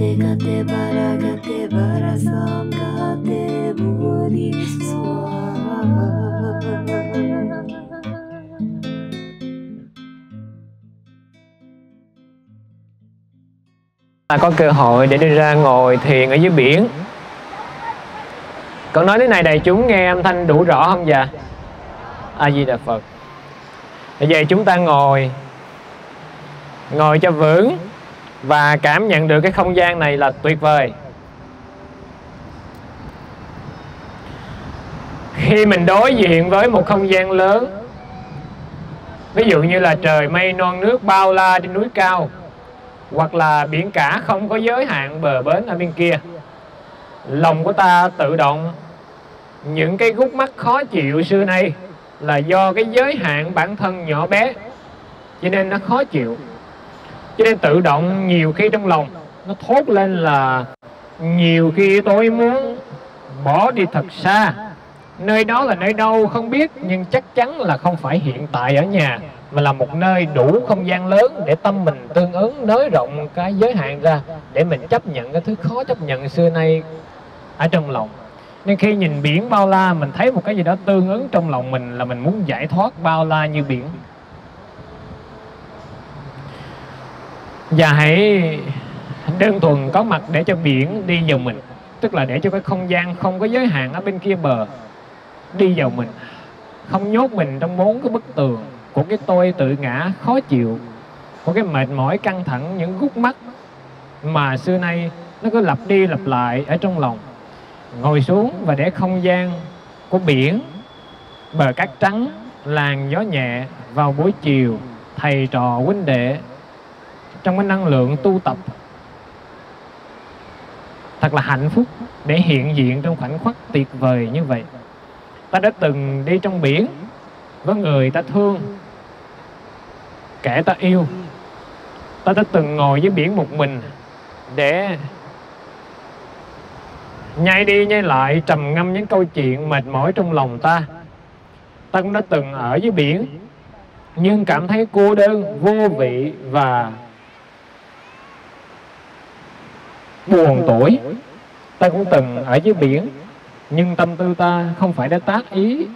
te bara bara ta có cơ hội để đi ra ngồi thiền ở dưới biển. Con nói thế này đại chúng nghe âm thanh đủ rõ không dạ? A di đà phật. Bây giờ chúng ta ngồi. Ngồi cho vững và cảm nhận được cái không gian này là tuyệt vời. Khi mình đối diện với một không gian lớn, ví dụ như là trời mây, non nước bao la trên núi cao, hoặc là biển cả không có giới hạn bờ bến ở bên kia, lòng của ta tự động, những cái gút mắt khó chịu xưa nay là do cái giới hạn bản thân nhỏ bé, cho nên nó khó chịu cho nên tự động nhiều khi trong lòng nó thốt lên là nhiều khi tôi muốn bỏ đi thật xa. Nơi đó là nơi đâu không biết, nhưng chắc chắn là không phải hiện tại ở nhà, mà là một nơi đủ không gian lớn để tâm mình tương ứng, nới rộng cái giới hạn ra để mình chấp nhận cái thứ khó chấp nhận xưa nay ở trong lòng. Nên khi nhìn biển bao la, mình thấy một cái gì đó tương ứng trong lòng mình là mình muốn giải thoát bao la như biển. Và hãy đơn thuần có mặt để cho biển đi vào mình, tức là để cho cái không gian không có giới hạn ở bên kia bờ đi vào mình. Không nhốt mình trong bốn cái bức tường của cái tôi tự ngã khó chịu, của cái mệt mỏi căng thẳng, những gút mắt mà xưa nay nó cứ lặp đi lặp lại ở trong lòng. Ngồi xuống và để không gian của biển, bờ cát trắng, làn gió nhẹ vào buổi chiều, thầy trò huynh đệ trong cái năng lượng tu tập. Thật là hạnh phúc để hiện diện trong khoảnh khắc tuyệt vời như vậy. Ta đã từng đi trong biển với người ta thương, kẻ ta yêu. Ta đã từng ngồi dưới biển một mình để nhai đi nhai lại trầm ngâm những câu chuyện mệt mỏi trong lòng ta. Ta cũng đã từng ở dưới biển nhưng cảm thấy cô đơn, vô vị và buồn tuổi. Ta cũng từng ở dưới biển, nhưng tâm tư ta không phải đã tác ý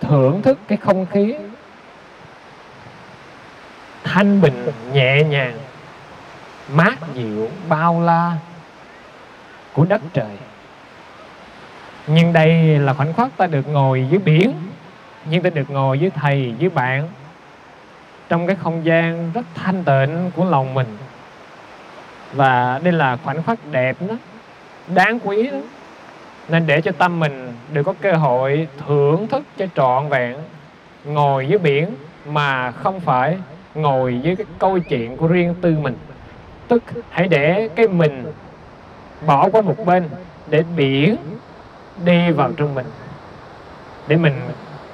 thưởng thức cái không khí thanh bình, nhẹ nhàng, mát dịu, bao la của đất trời. Nhưng đây là khoảnh khắc ta được ngồi dưới biển, nhưng ta được ngồi với thầy, với bạn trong cái không gian rất thanh tịnh của lòng mình và đây là khoảnh khắc đẹp đó, đáng quý đó. Nên để cho tâm mình được có cơ hội thưởng thức cho trọn vẹn, ngồi dưới biển mà không phải ngồi dưới cái câu chuyện của riêng tư mình. Tức hãy để cái mình bỏ qua một bên để biển đi vào trong mình. Để mình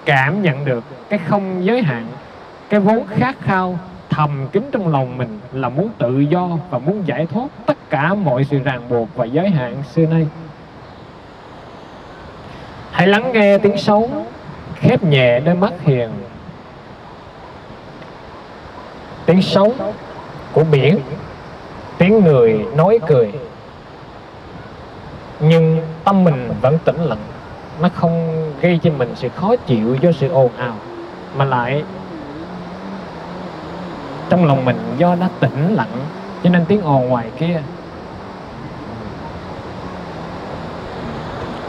cảm nhận được cái không giới hạn, cái vốn khát khao thầm kín trong lòng mình là muốn tự do và muốn giải thoát tất cả mọi sự ràng buộc và giới hạn xưa nay. Hãy lắng nghe tiếng sóng khép nhẹ đôi mắt hiền. Tiếng sóng của biển, tiếng người nói cười. Nhưng tâm mình vẫn tĩnh lặng, nó không gây cho mình sự khó chịu do sự ồn ào, mà lại trong lòng mình do đã tĩnh lặng, cho nên tiếng ồn ngoài kia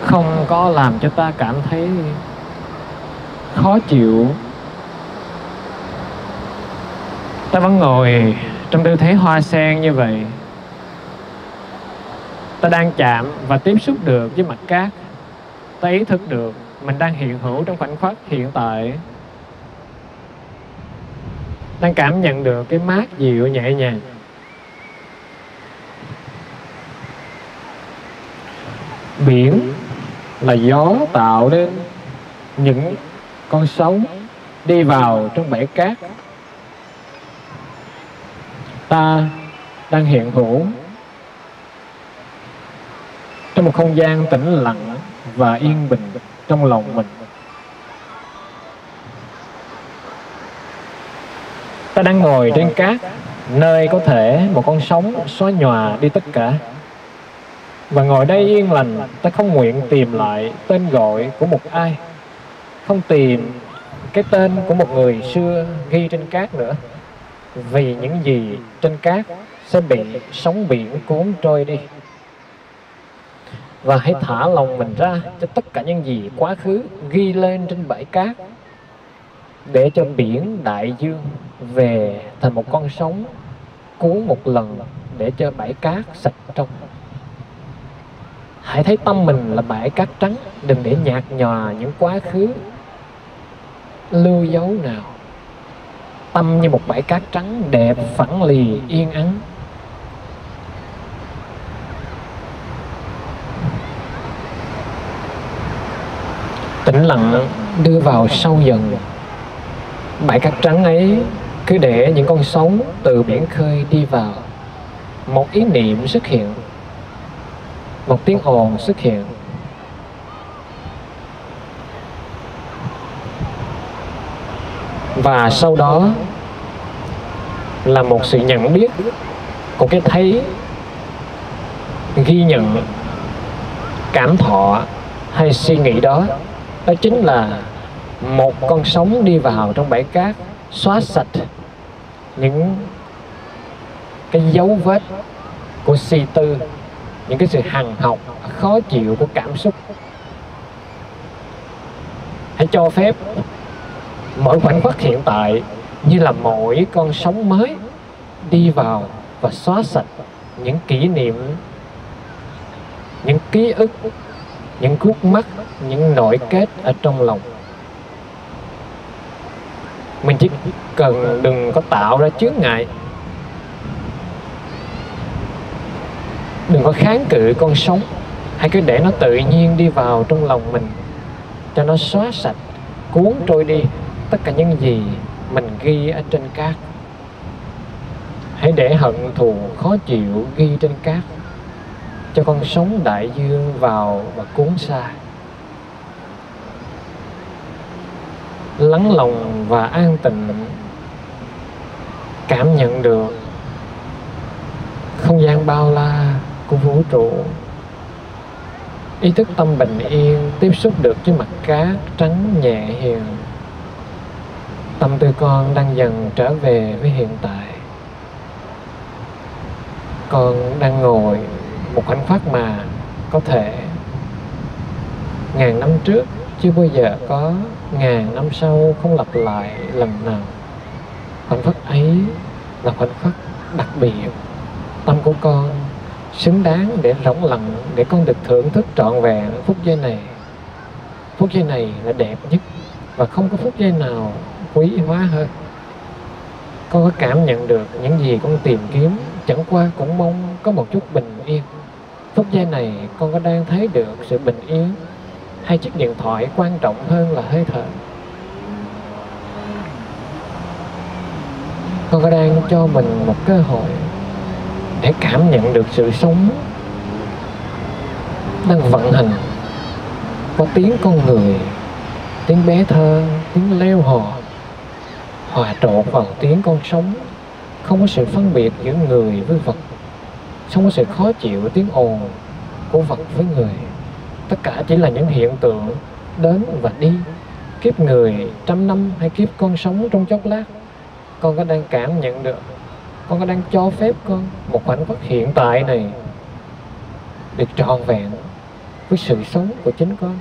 không có làm cho ta cảm thấy khó chịu. Ta vẫn ngồi trong tư thế hoa sen như vậy. Ta đang chạm và tiếp xúc được với mặt cát. Ta ý thức được mình đang hiện hữu trong khoảnh khắc hiện tại đang cảm nhận được cái mát dịu nhẹ nhàng. Biển là gió tạo nên những con sóng đi vào trong bể cát. Ta đang hiện hữu trong một không gian tĩnh lặng và yên bình trong lòng mình. Ta đang ngồi trên cát, nơi có thể một con sóng xóa nhòa đi tất cả. Và ngồi đây yên lành, ta không nguyện tìm lại tên gọi của một ai. Không tìm cái tên của một người xưa ghi trên cát nữa. Vì những gì trên cát sẽ bị sóng biển cuốn trôi đi. Và hãy thả lòng mình ra cho tất cả những gì quá khứ ghi lên trên bãi cát để cho biển đại dương về thành một con sóng cuốn một lần để cho bãi cát sạch trong. Hãy thấy tâm mình là bãi cát trắng, đừng để nhạt nhòa những quá khứ lưu dấu nào. Tâm như một bãi cát trắng, đẹp phẳng lì, yên ắng. Tĩnh lặng đưa vào sâu dần bãi cát trắng ấy cứ để những con sóng từ biển khơi đi vào. Một ý niệm xuất hiện. Một tiếng ồn xuất hiện. Và sau đó là một sự nhận biết một cái thấy ghi nhận, cảm thọ hay suy nghĩ đó. Đó chính là một con sóng đi vào trong bãi cát, xóa sạch những cái dấu vết của si tư, những cái sự hằng học, khó chịu của cảm xúc. Hãy cho phép mỗi khoảnh khắc hiện tại như là mỗi con sóng mới đi vào và xóa sạch những kỷ niệm, những ký ức, những khúc mắc, những nội kết ở trong lòng mình chỉ cần, đừng có tạo ra chướng ngại. Đừng có kháng cự con sống. Hãy cứ để nó tự nhiên đi vào trong lòng mình, cho nó xóa sạch, cuốn trôi đi tất cả những gì mình ghi ở trên cát. Hãy để hận thù khó chịu ghi trên cát, cho con sống đại dương vào và cuốn xa. Lắng lòng và an tịnh cảm nhận được không gian bao la của vũ trụ. Ý thức tâm bình yên tiếp xúc được với mặt cát trắng nhẹ hiền. Tâm tư con đang dần trở về với hiện tại. Con đang ngồi một khoảnh khắc mà có thể ngàn năm trước chưa bao giờ có, ngàn năm sau không lặp lại lần nào khoảnh khắc ấy là khoảnh khắc đặc biệt. Tâm của con xứng đáng để rỗng lặng để con được thưởng thức trọn vẹn phút giây này. Phút giây này là đẹp nhất và không có phút giây nào quý hóa hơn. Con có cảm nhận được những gì con tìm kiếm, chẳng qua cũng mong có một chút bình yên. Phút giây này con có đang thấy được sự bình yên hay chiếc điện thoại quan trọng hơn là hơi thở? Con có đang cho mình một cơ hội để cảm nhận được sự sống đang vận hành có tiếng con người, tiếng bé thơ, tiếng leo hò, hòa trộn vào tiếng con sống. Không có sự phân biệt giữa người với vật, không có sự khó chịu tiếng ồn của vật với người. Tất cả chỉ là những hiện tượng đến và đi, kiếp người trăm năm hay kiếp con sống trong chốc lát con có đang cảm nhận được. Con có đang cho phép con một khoảnh khắc hiện tại này được trọn vẹn với sự sống của chính con.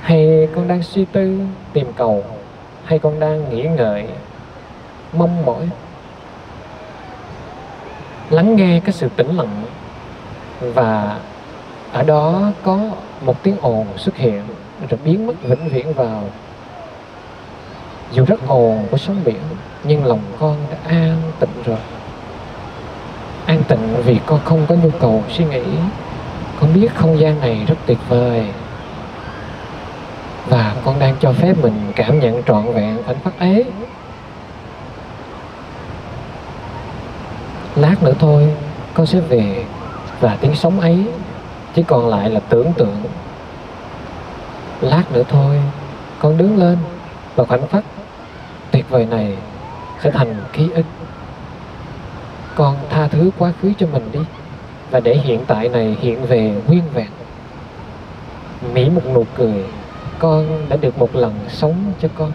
Hay con đang suy tư, tìm cầu, hay con đang nghĩ ngợi, mong mỏi? Lắng nghe cái sự tĩnh lặng và ở đó có một tiếng ồn xuất hiện rồi biến mất vĩnh viễn vào dù rất ồn của sóng biển, nhưng lòng con đã an tịnh rồi. An tịnh vì con không có nhu cầu suy nghĩ. Con biết không gian này rất tuyệt vời. Và con đang cho phép mình cảm nhận trọn vẹn khoảnh khắc ấy. Lát nữa thôi, con sẽ về và tiếng sống ấy chỉ còn lại là tưởng tượng. Lát nữa thôi, con đứng lên và khoảnh khắc tuyệt vời này sẽ thành ký ức. Con tha thứ quá khứ cho mình đi, và để hiện tại này hiện về nguyên vẹn. Mỹ một nụ cười, con đã được một lần sống cho con.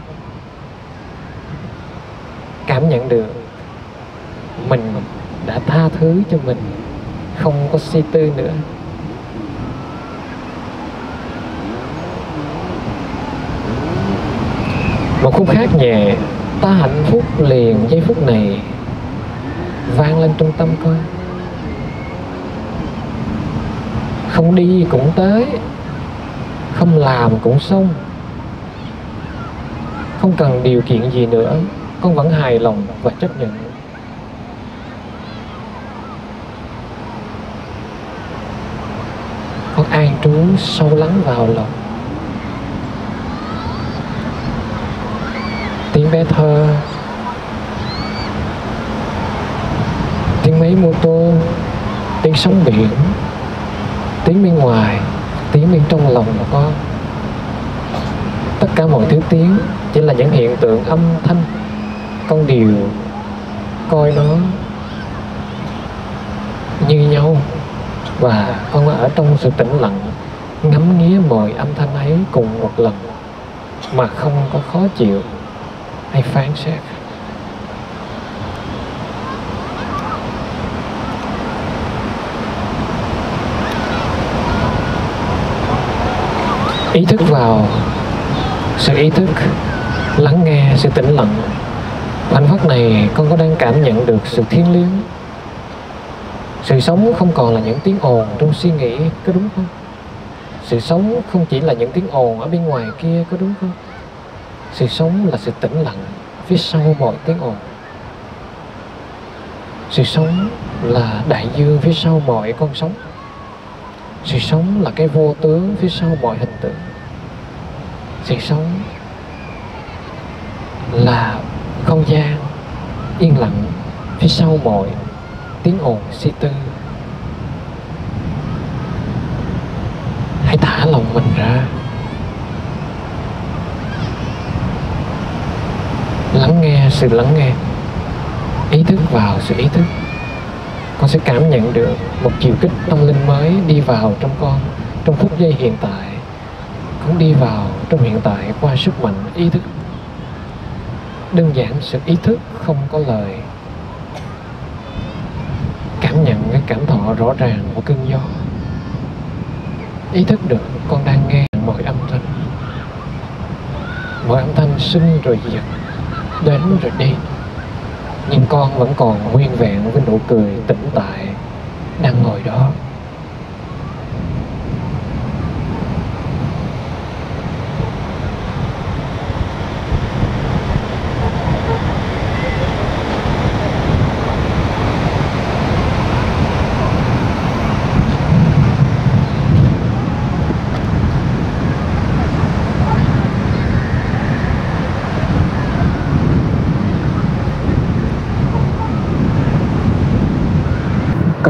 Cảm nhận được mình đã tha thứ cho mình, không có suy tư nữa. Một khúc khác nhẹ ta hạnh phúc liền giây phút này. Vang lên trong tâm con. Không đi cũng tới, không làm cũng xong. Không cần điều kiện gì nữa, con vẫn hài lòng và chấp nhận. Con an trú sâu lắng vào lòng. Tiếng bé thơ. Tiếng máy mô tô. Tiếng sóng biển. Tiếng bên ngoài. Tiếng bên trong lòng của con. Tất cả mọi thứ tiếng chỉ là những hiện tượng âm thanh, con đều coi nó như nhau. Và con ở trong sự tĩnh lặng, ngắm nghía mọi âm thanh ấy cùng một lần mà không có khó chịu hay phán xét. Ý thức vào sự ý thức, lắng nghe sự tĩnh lặng. Khoảnh khắc này con có đang cảm nhận được sự thiêng liêng sự sống không còn là những tiếng ồn trong suy nghĩ, có đúng không? Sự sống không chỉ là những tiếng ồn ở bên ngoài kia, có đúng không? Sự sống là sự tĩnh lặng phía sau mọi tiếng ồn. Sự sống là đại dương phía sau mọi con sóng. Sự sống là cái vô tướng phía sau mọi hình tượng. Sự sống là không gian yên lặng phía sau mọi tiếng ồn suy tư. Hãy thả lòng mình ra lắng nghe sự lắng nghe, ý thức vào sự ý thức. Con sẽ cảm nhận được một chiều kích tâm linh mới đi vào trong con, trong phút giây hiện tại con đi vào trong hiện tại qua sức mạnh ý thức. Đơn giản sự ý thức không có lời. Cảm nhận cái cảm thọ rõ ràng của cơn gió. Ý thức được con đang nghe mọi âm thanh. Mọi âm thanh sinh rồi diệt đến rồi đi. Nhưng con vẫn còn nguyên vẹn với nụ cười tĩnh tại đang ngồi đó.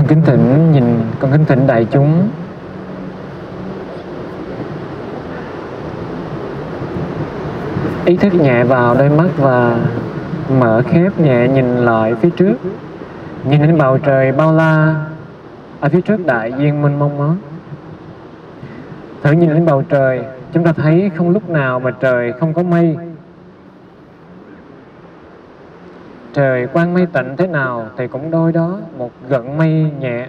Kính thỉnh nhìn, con kính thỉnh đại chúng. Ý thức nhẹ vào đôi mắt và mở khép nhẹ nhìn lại phía trước. Nhìn đến bầu trời bao la, ở phía trước đại dương mênh mông đó. Thử nhìn đến bầu trời, chúng ta thấy không lúc nào mà trời không có mây. Trời quang mây tịnh thế nào thì cũng đôi đó, một gợn mây nhẹ.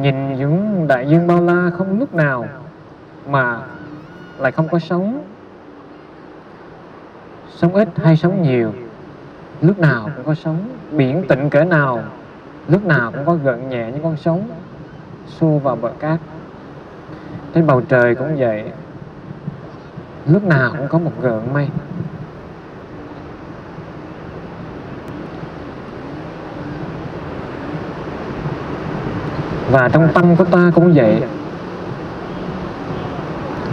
Nhìn những đại dương bao la không lúc nào mà lại không có sóng. Sống ít hay sống nhiều, lúc nào cũng có sóng. Biển tịnh cỡ nào, lúc nào cũng có gợn nhẹ những con sóng, xô vào bờ cát. Trên bầu trời cũng vậy, lúc nào cũng có một gợn mây. Và trong tâm của ta cũng vậy.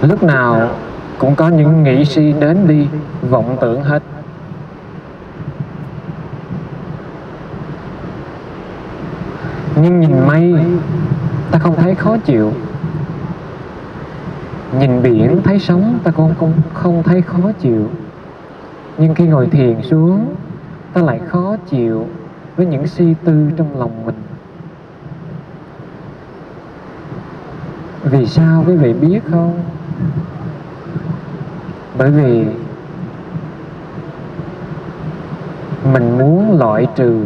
Lúc nào cũng có những nghĩ suy đến đi vọng tưởng hết. Nhưng nhìn mây ta không thấy khó chịu. Nhìn biển thấy sóng ta cũng không, không thấy khó chịu. Nhưng khi ngồi thiền xuống ta lại khó chịu với những suy tư trong lòng mình. Vì sao quý vị biết không? Bởi vì mình muốn loại trừ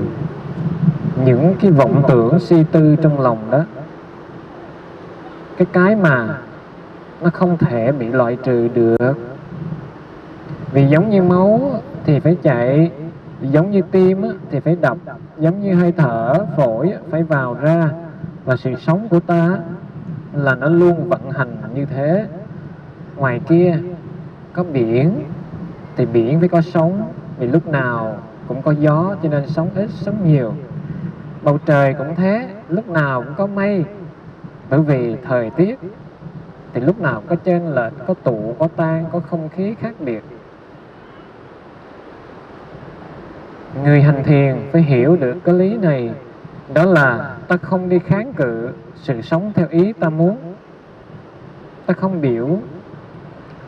những cái vọng tưởng suy tư trong lòng đó. Cái cái mà nó không thể bị loại trừ được. Vì giống như máu thì phải chạy giống như tim thì phải đập, giống như hơi thở, phổi phải vào ra và sự sống của ta là nó luôn vận hành như thế. Ngoài kia, có biển, thì biển phải có sóng vì lúc nào cũng có gió, cho nên sóng ít, sóng nhiều. Bầu trời cũng thế, lúc nào cũng có mây. Bởi vì thời tiết, thì lúc nào có trên lệch, có tụ, có tan, có không khí khác biệt. Người hành thiền phải hiểu được cái lý này. Đó là ta không đi kháng cự sự sống theo ý ta muốn. Ta không biểu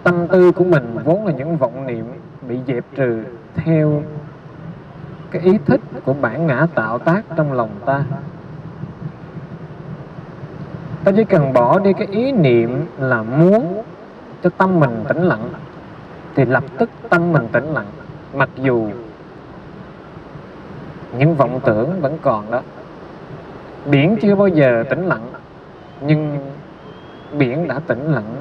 tâm tư của mình vốn là những vọng niệm bị dẹp trừ theo cái ý thích của bản ngã tạo tác trong lòng ta. Ta chỉ cần bỏ đi cái ý niệm là muốn cho tâm mình tĩnh lặng, thì lập tức tâm mình tĩnh lặng, mặc dù những vọng tưởng vẫn còn đó biển chưa bao giờ tĩnh lặng, nhưng biển đã tĩnh lặng.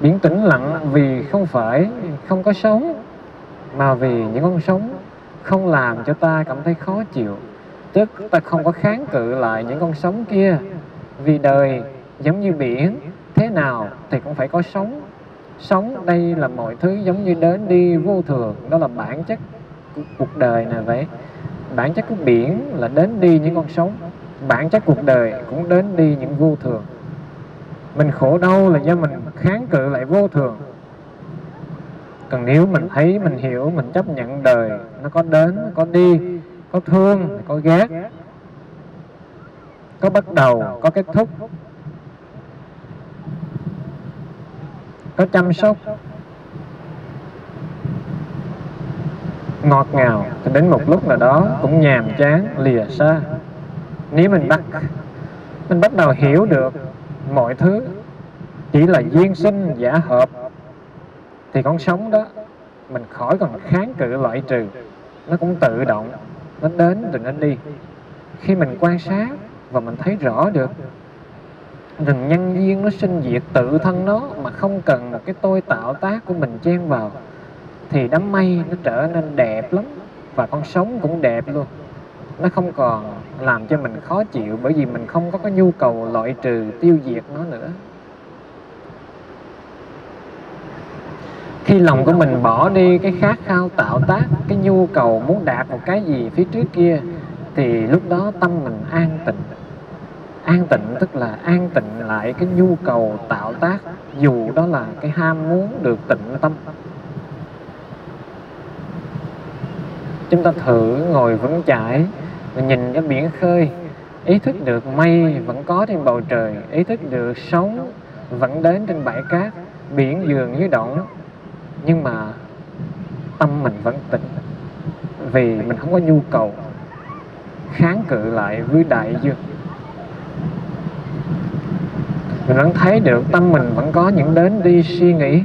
Biển tĩnh lặng vì không phải không có sống mà vì những con sống không làm cho ta cảm thấy khó chịu. Tức ta không có kháng cự lại những con sống kia. Vì đời giống như biển, thế nào thì cũng phải có sống sống đây là mọi thứ giống như đến đi vô thường, đó là bản chất cuộc đời này vậy. Bản chất của biển là đến đi những con sống bản chất cuộc đời cũng đến đi những vô thường. Mình khổ đau là do mình kháng cự lại vô thường. Còn nếu mình thấy, mình hiểu, mình chấp nhận đời nó có đến có đi, có thương, có ghét có bắt đầu, có kết thúc, có chăm sóc, ngọt ngào, thì đến một lúc nào đó cũng nhàm chán, lìa xa nếu mình bắt mình bắt đầu hiểu được mọi thứ, chỉ là duyên sinh giả hợp, thì con sống đó, mình khỏi còn kháng cự loại trừ. Nó cũng tự động, nó đến rồi nó đi. Khi mình quan sát và mình thấy rõ được, rừng nhân duyên nó sinh diệt tự thân nó mà không cần một cái tôi tạo tác của mình chen vào, thì đám mây nó trở nên đẹp lắm và con sống cũng đẹp luôn nó không còn làm cho mình khó chịu bởi vì mình không có cái nhu cầu loại trừ, tiêu diệt nó nữa. Khi lòng của mình bỏ đi cái khát khao tạo tác, cái nhu cầu muốn đạt một cái gì phía trước kia, thì lúc đó tâm mình an tịnh. An tịnh tức là an tịnh lại cái nhu cầu tạo tác, dù đó là cái ham muốn được tịnh tâm. Chúng ta thử ngồi vững chãi và nhìn ra biển khơi, ý thức được mây vẫn có trên bầu trời, ý thức được sóng vẫn đến trên bãi cát, biển dường như động nhưng mà tâm mình vẫn tĩnh vì mình không có nhu cầu kháng cự lại với đại dương. Mình vẫn thấy được tâm mình vẫn có những đến đi suy nghĩ.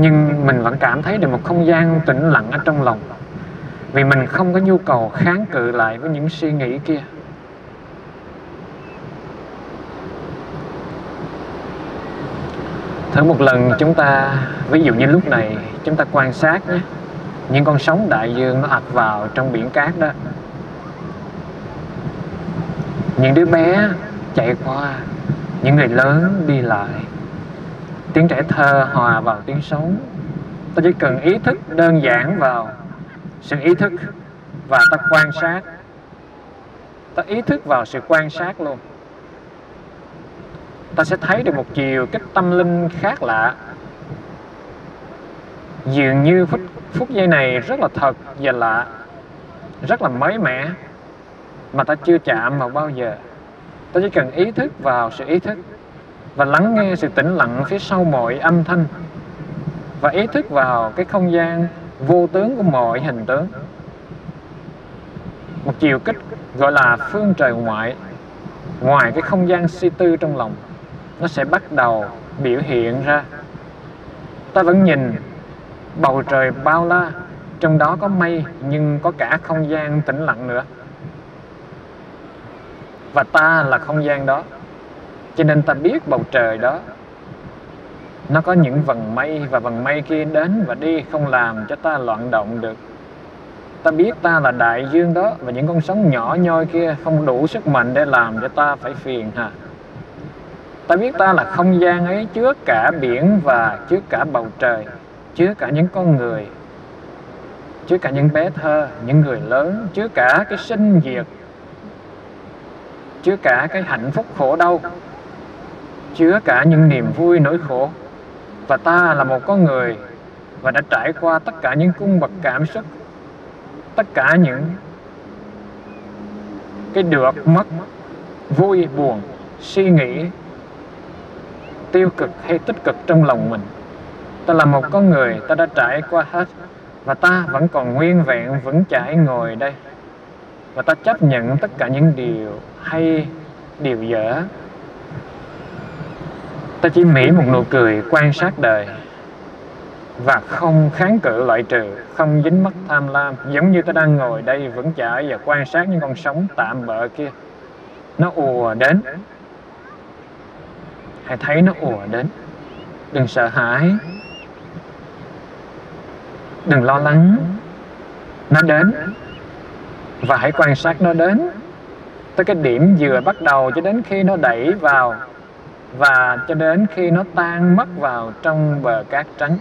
Nhưng mình vẫn cảm thấy được một không gian tĩnh lặng ở trong lòng. Vì mình không có nhu cầu kháng cự lại với những suy nghĩ kia. Thử một lần chúng ta, ví dụ như lúc này, chúng ta quan sát nhé. Những con sóng đại dương nó ập vào trong biển cát đó. Những đứa bé chạy qua, những người lớn đi lại tiếng trẻ thơ hòa vào tiếng xấu ta chỉ cần ý thức đơn giản vào sự ý thức và ta quan sát. Ta ý thức vào sự quan sát luôn. Ta sẽ thấy được một chiều cách tâm linh khác lạ. Dường như phút, phút giây này rất là thật và lạ rất là mới mẻ mà ta chưa chạm vào bao giờ. Ta chỉ cần ý thức vào sự ý thức và lắng nghe sự tĩnh lặng phía sau mọi âm thanh, và ý thức vào cái không gian vô tướng của mọi hình tướng. Một chiều kích gọi là phương trời ngoại, ngoài cái không gian suy tư trong lòng, nó sẽ bắt đầu biểu hiện ra. Ta vẫn nhìn bầu trời bao la, trong đó có mây nhưng có cả không gian tĩnh lặng nữa. Và ta là không gian đó cho nên ta biết bầu trời đó, nó có những vần mây và vần mây kia đến và đi, không làm cho ta loạn động được. Ta biết ta là đại dương đó và những con sóng nhỏ nhoi kia không đủ sức mạnh để làm cho ta phải phiền hà. Ta biết ta là không gian ấy chứa cả biển và chứa cả bầu trời, chứa cả những con người, chứa cả những bé thơ, những người lớn, chứa cả cái sinh diệt, chứa cả cái hạnh phúc khổ đau chứa cả những niềm vui nỗi khổ. Và ta là một con người và đã trải qua tất cả những cung bậc cảm xúc, tất cả những cái được mất, vui, buồn, suy nghĩ, tiêu cực hay tích cực trong lòng mình. Ta là một con người, ta đã trải qua hết và ta vẫn còn nguyên vẹn, vững chãi ngồi đây. Và ta chấp nhận tất cả những điều hay, điều dở ta chỉ mỉ một nụ cười quan sát đời và không kháng cự loại trừ, không dính mắc tham lam, giống như ta đang ngồi đây vững chãi và quan sát những con sóng tạm bợ kia. Nó ùa đến. Hãy thấy nó ùa đến. Đừng sợ hãi. Đừng lo lắng. Nó đến. Và hãy quan sát nó đến. Tới cái điểm vừa bắt đầu cho đến khi nó đẩy vào và cho đến khi nó tan mất vào trong bờ cát trắng,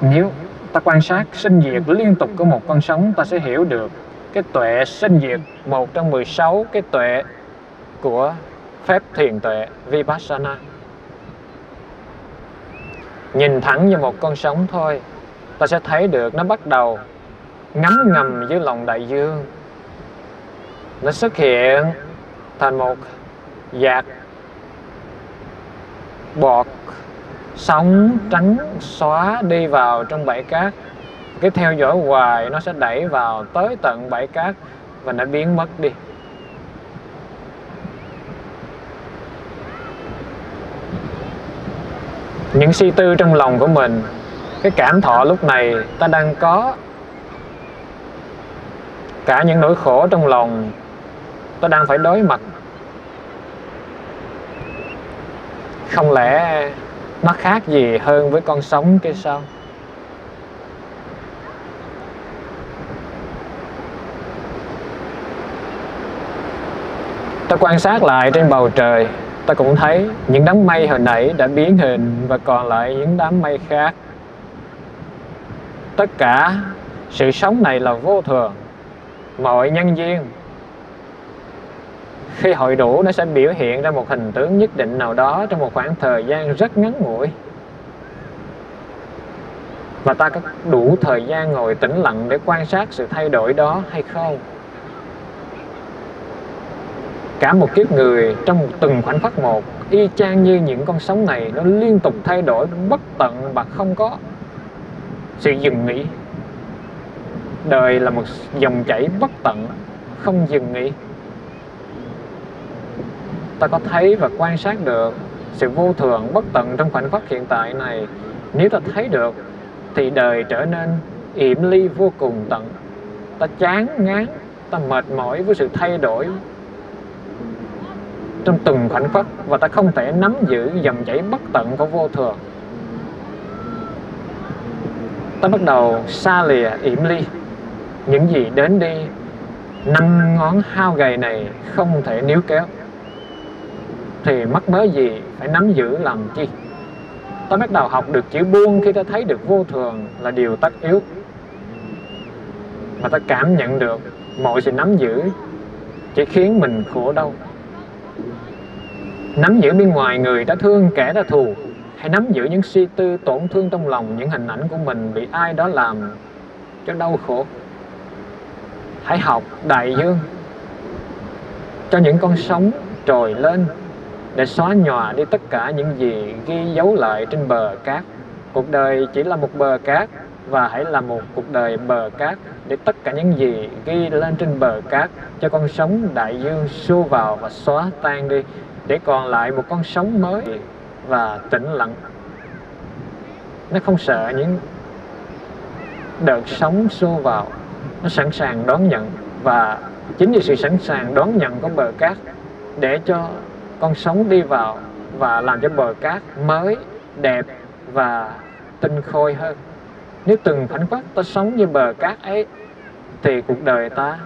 nếu ta quan sát sinh diệt liên tục của một con sóng, ta sẽ hiểu được cái tuệ sinh diệt, một trong 16 cái tuệ của phép thiền tuệ Vipassana. Nhìn thẳng vào một con sóng thôi, ta sẽ thấy được nó bắt đầu ngấm ngầm dưới lòng đại dương. Nó xuất hiện thành một dạt bọt. Sóng trắng xóa đi vào trong bãi cát. Cái theo dõi hoài nó sẽ đẩy vào tới tận bãi cát và nó biến mất đi. Những suy tư trong lòng của mình, cái cảm thọ lúc này ta đang có. Cả những nỗi khổ trong lòng, ta đang phải đối mặt không lẽ nó khác gì hơn với con sống kia sao? Ta quan sát lại trên bầu trời, ta cũng thấy những đám mây hồi nãy đã biến hình và còn lại những đám mây khác. Tất cả sự sống này là vô thường. Mọi nhân duyên khi hội đủ, nó sẽ biểu hiện ra một hình tướng nhất định nào đó trong một khoảng thời gian rất ngắn ngủi. Và ta có đủ thời gian ngồi tĩnh lặng để quan sát sự thay đổi đó hay không? Cả một kiếp người trong một từng khoảnh khắc một, y chang như những con sóng này, nó liên tục thay đổi bất tận và không có sự dừng nghỉ. Đời là một dòng chảy bất tận, không dừng nghỉ ta có thấy và quan sát được sự vô thường, bất tận trong khoảnh khắc hiện tại này. Nếu ta thấy được, thì đời trở nên yểm ly vô cùng tận. Ta chán ngán, ta mệt mỏi với sự thay đổi trong từng khoảnh khắc và ta không thể nắm giữ dòng chảy bất tận của vô thường. Ta bắt đầu xa lìa yểm ly. Những gì đến đi, năm ngón hao gầy này không thể níu kéo thì mắc mớ gì phải nắm giữ làm chi? Ta bắt đầu học được chữ buông khi ta thấy được vô thường là điều tất yếu. Mà ta cảm nhận được mọi sự nắm giữ chỉ khiến mình khổ đau. Nắm giữ bên ngoài người đã thương kẻ đã thù, hay nắm giữ những suy tư tổn thương trong lòng những hình ảnh của mình bị ai đó làm cho đau khổ? Hãy học đại dương cho những con sóng trồi lên để xóa nhòa đi tất cả những gì ghi dấu lại trên bờ cát. Cuộc đời chỉ là một bờ cát và hãy là một cuộc đời bờ cát để tất cả những gì ghi lên trên bờ cát cho con sóng đại dương xô vào và xóa tan đi, để còn lại một con sóng mới và tĩnh lặng nó không sợ những đợt sóng xô vào nó sẵn sàng đón nhận và chính vì sự sẵn sàng đón nhận của bờ cát để cho con sóng đi vào và làm cho bờ cát mới, đẹp và tinh khôi hơn. Nếu từng khoảnh khắc ta sống như bờ cát ấy, thì cuộc đời ta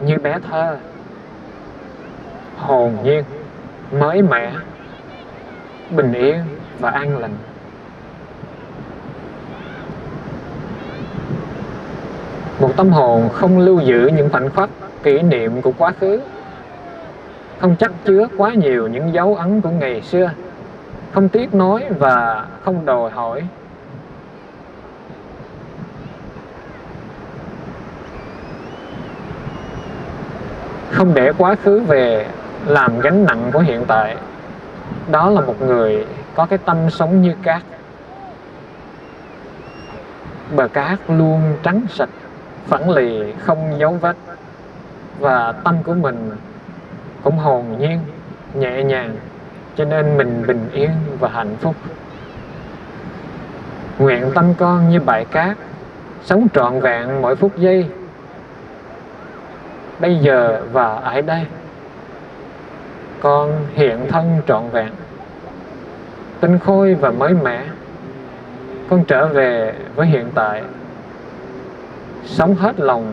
như bé thơ. Hồn nhiên, mới mẻ, bình yên và an lành. Một tâm hồn không lưu giữ những khoảnh khắc kỷ niệm của quá khứ không chắc chứa quá nhiều những dấu ấn của ngày xưa. Không tiếc nói và không đòi hỏi. Không để quá khứ về làm gánh nặng của hiện tại. Đó là một người có cái tâm sống như cát. Bờ cát luôn trắng sạch, phẳng lì, không dấu vết. Và tâm của mình cũng hồn nhiên, nhẹ nhàng, cho nên mình bình yên và hạnh phúc. Nguyện tâm con như bãi cát, sống trọn vẹn mỗi phút giây, bây giờ và ở đây. Con hiện thân trọn vẹn, tinh khôi và mới mẻ. Con trở về với hiện tại, sống hết lòng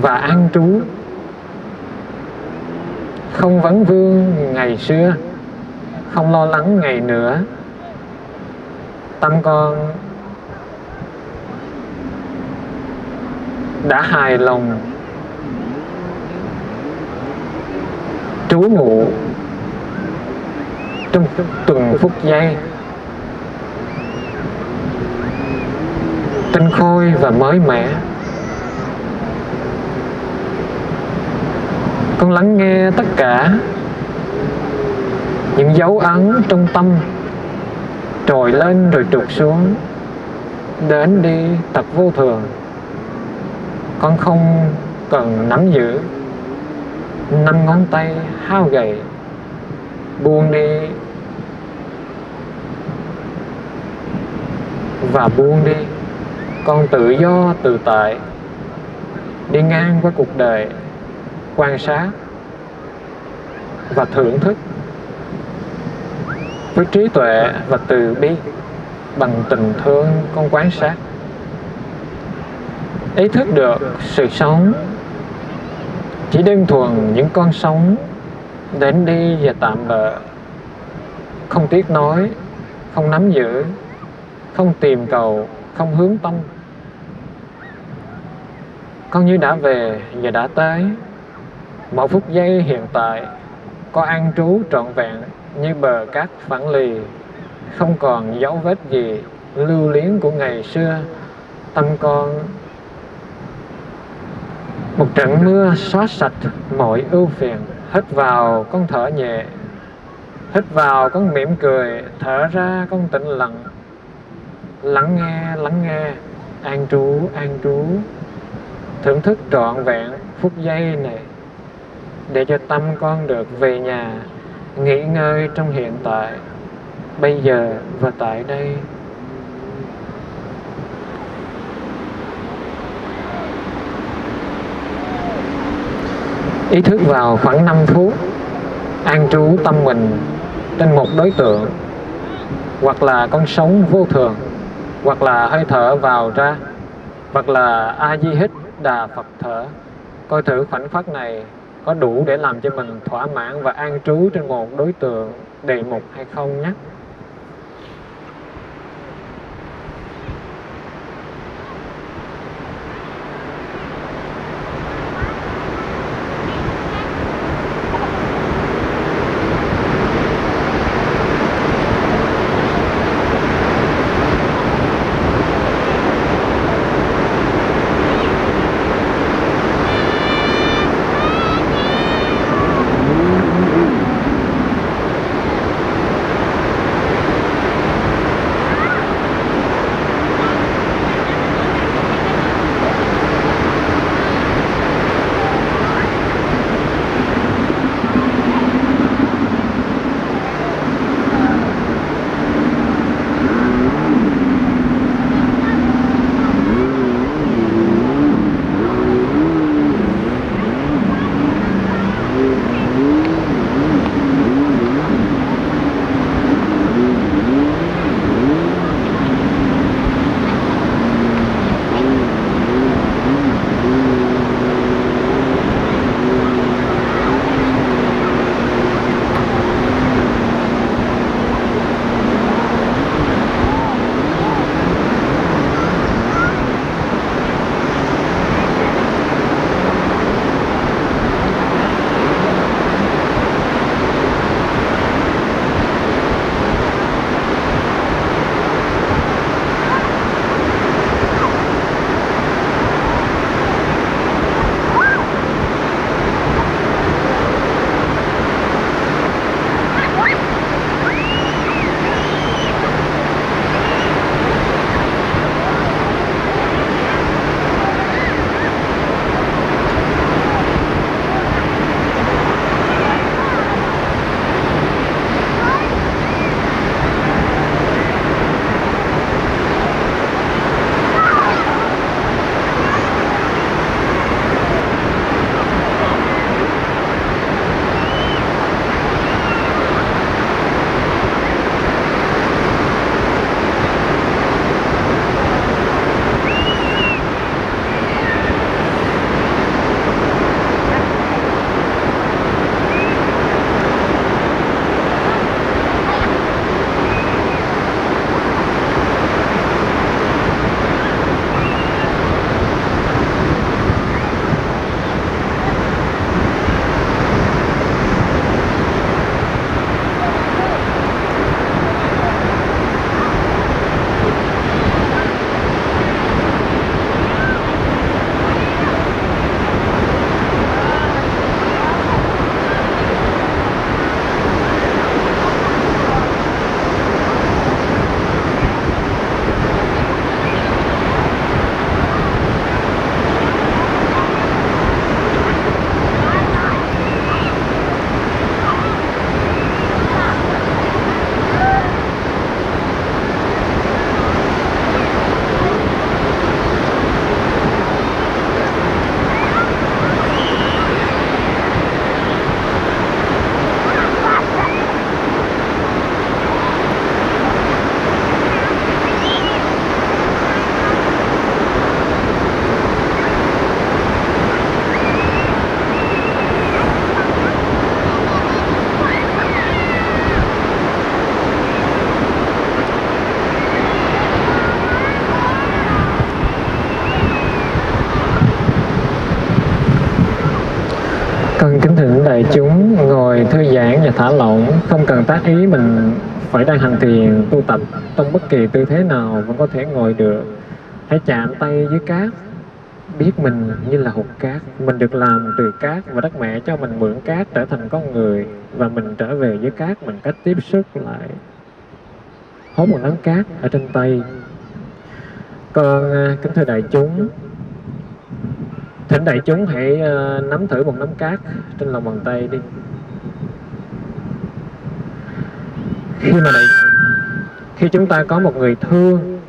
và an trú. Không vấn vương ngày xưa, không lo lắng ngày nữa. Tâm con đã hài lòng. Trú ngụ trong từng phút giây tinh khôi và mới mẻ. Con lắng nghe tất cả những dấu ấn trong tâm. Trồi lên rồi trục xuống, đến đi tập vô thường. Con không cần nắm giữ, năm ngón tay hao gầy, buông đi và buông đi. Con tự do tự tại, đi ngang qua cuộc đời quan sát và thưởng thức với trí tuệ và từ bi bằng tình thương con quan sát. Ý thức được sự sống chỉ đơn thuần những con sống đến đi và tạm bợ. Không tiếc nói, không nắm giữ, không tìm cầu, không hướng tâm. Con như đã về và đã tới một phút giây hiện tại, có an trú trọn vẹn như bờ cát phẳng lì, không còn dấu vết gì lưu luyến của ngày xưa. Tâm con, một trận mưa xóa sạch mọi ưu phiền. Hít vào con thở nhẹ, hít vào con mỉm cười, thở ra con tĩnh lặng. Lắng nghe lắng nghe, an trú an trú. Thưởng thức trọn vẹn phút giây này để cho tâm con được về nhà, nghỉ ngơi trong hiện tại, bây giờ và tại đây. Ý thức vào khoảng 5 phút, an trú tâm mình trên một đối tượng, hoặc là con sống vô thường, hoặc là hơi thở vào ra, hoặc là a di hít đà phật thở. Coi thử khoảnh khắc này có đủ để làm cho mình thỏa mãn và an trú trên một đối tượng đề mục hay không nhé. Tác ý mình phải đang hành thiền tu tập trong bất kỳ tư thế nào vẫn có thể ngồi được. Hãy chạm tay với cát biết mình như là hột cát. Mình được làm từ cát và đất mẹ cho mình mượn cát trở thành con người và mình trở về với cát mình cách tiếp xúc lại. Hốt một nắm cát ở trên tay. Con à, kính thưa đại chúng thỉnh đại chúng hãy uh, nắm thử một nắm cát trên lòng bàn tay đi. Khi mà đại khi chúng ta có một người thương,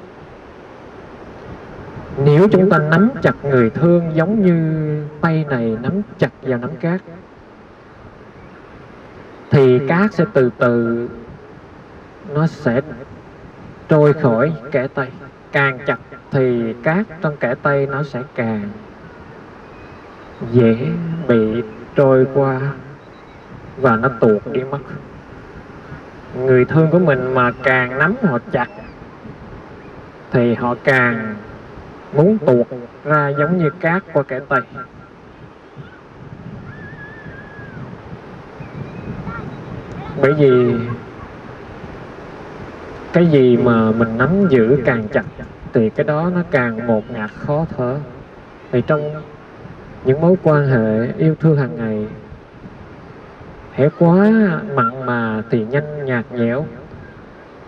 nếu chúng ta nắm chặt người thương giống như tay này nắm chặt vào nắm cát, thì cát sẽ từ từ nó sẽ trôi khỏi kẻ tay. Càng chặt thì cát trong kẻ tay nó sẽ càng dễ bị trôi qua và nó tuột đi mất người thương của mình mà càng nắm họ chặt, thì họ càng muốn tuột ra giống như cát qua kẻ tay bởi vì cái gì mà mình nắm giữ càng chặt, thì cái đó nó càng một ngạt khó thở. Thì trong những mối quan hệ yêu thương hàng ngày hễ quá, mặn mà thì nhanh nhạt nhẽo.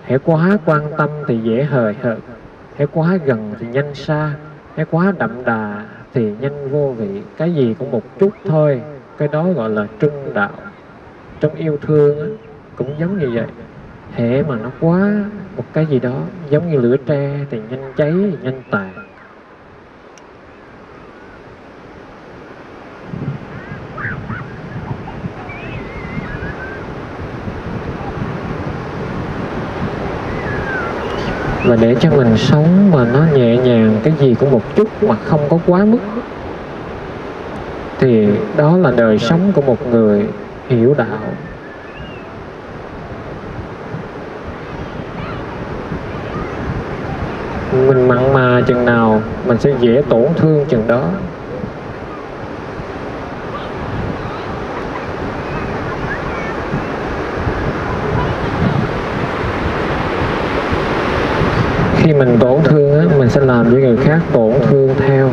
Hễ quá, quan tâm thì dễ hời hợt. Hễ quá, gần thì nhanh xa. Hễ quá, đậm đà thì nhanh vô vị. Cái gì cũng một chút thôi. Cái đó gọi là trung đạo. Trong yêu thương cũng giống như vậy. Hễ mà nó quá, một cái gì đó, giống như lửa tre thì nhanh cháy thì nhanh tàn. Và để cho mình sống mà nó nhẹ nhàng cái gì cũng một chút mà không có quá mức. Thì đó là đời sống của một người hiểu đạo. Mình mặn mà chừng nào, mình sẽ dễ tổn thương chừng đó. Khi mình tổn thương á, mình sẽ làm cho người khác tổn thương theo.